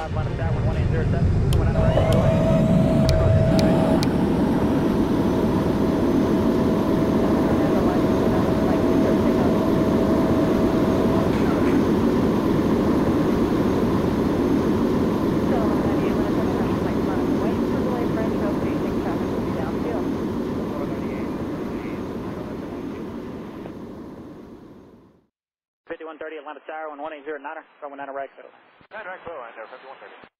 5, minus down, 1807, coming on the right. 5130 Atlanta Tower, 11809er, 5109er 9 Ragsdale, right there, 5130.